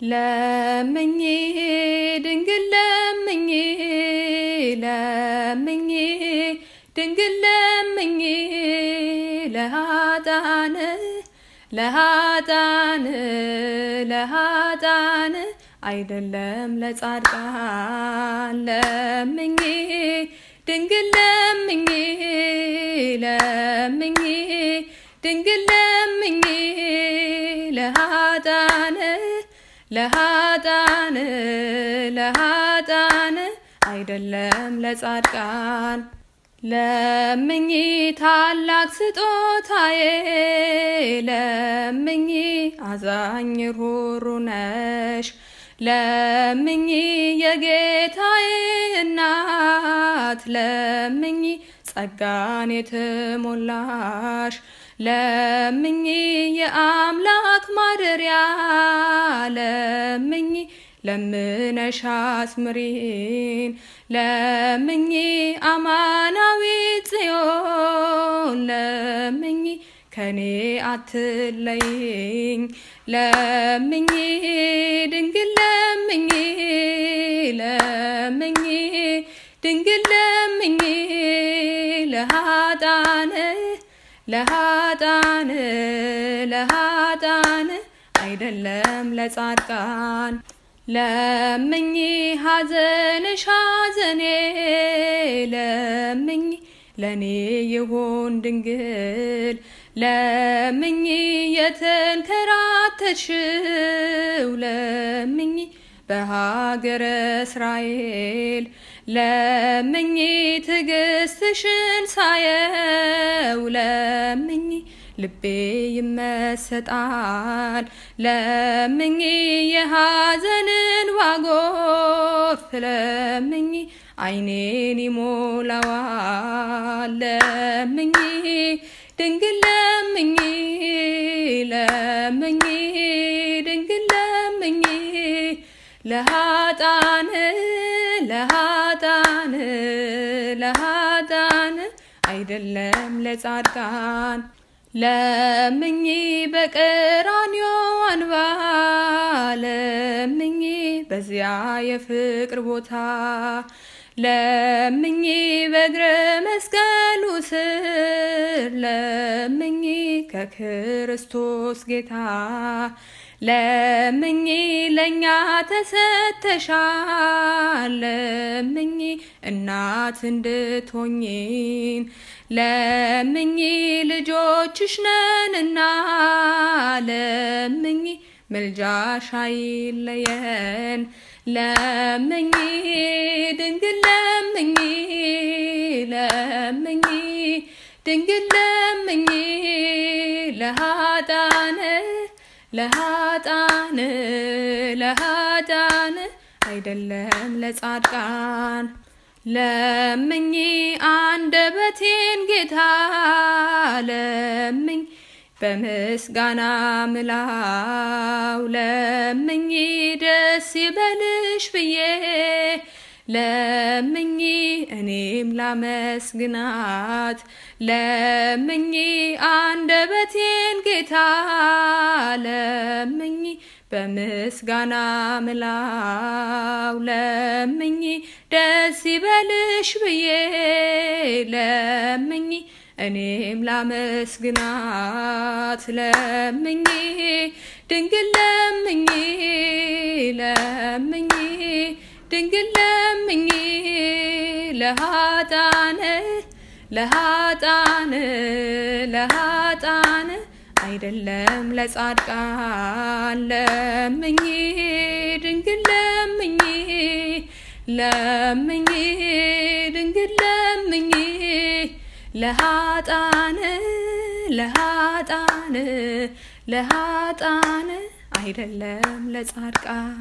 ለምኝ ድንግል ለምኝ ለምኝ ድንግል ለምኝ ለሃጣን ለሃጣን ለሃጣን አይደለም ለጻድቃን ለምኝ ድንግል ለምኝ ለምኝ ድንግል ለምኝ ለሃጣን ለሃጣን ለሃጣን አይደለም ለጻድቃን። ለምኝ ታላቅ ስጦታዬ ለምኝ አዛኝ ሩሩ ነሽ። ለምኝ የጌታዬ እናት ለምኝ ጸጋን የተሞላሽ ለምኝ የአምላክ ማደሪያ ለምኝ ለምነሽ አስምሪን ለምኝ አማናዊ ጽዮን ለምኝ ከኔ አትለይኝ ለምኝ ድንግል ለምኝ ለምኝ ድንግል ለሃጣን ለሃጣን አይደለም ለጻድቃን። ለምኝ ሐዘንሽ ሐዘኔ ለምኝ ለኔ ይሁን ድንግል። ለምኝ የተንከራተትሽው ለምኝ በሀገረ እስራኤል ለምኝ ትዕግስትሽን ሳየው ለምኝ ልቤ ይመሰጣል ለምኝ የሐዘንን ዋጎርፍ ለምኝ አይኔን ይሞላዋል ለምኝ ድንግል ለምኝ ለሃጣን ለሃጣን ለሃጣን አይደለም ለጻድቃን። ለምኝ በቀራንዮ አንባ ለምኝ በዚያ የፍቅር ቦታ ለምኝ በእግረ መስቀሉ ስር ለምኝ ከክርስቶስ ጌታ ለምኝ ለእኛ ተሰተሻል ለምኝ እናት እንድትሆኝን ለምኝ ልጆችሽ ነንና ለምኝ ምልጃሽ አይለየን። ለምኝ ድንግል ለምኝ ለምኝ ድንግል ለምኝ። ለሃጣን ለሃጣን ለሃጣን አይደለም ለጻድቃን። ለምኝ አንደበቴን ጌታ ለምኝ በምስጋና ምላው ለምኝ ደስ ይበልሽ ብዬ ለምኝ እኔም ላመስግናት ለምኝ አንደበቴን ጌታ ለምኝ በምስጋና ምላው ለምኝ ደስ ይበልሽ ብዬ ለምኝ እኔም ላመስግናት ለምኝ ድንግል ለምኝ ለምኝ ድንግል ለምኝ ለሃጣን ለሃጣን ለሃጣን አይደለም ለጻድቃን ለምኝ ድንግል ለምኝ ለምኝ ለሃጣን ለሃጣን ለሃጣን አይደለም ለጻድቃን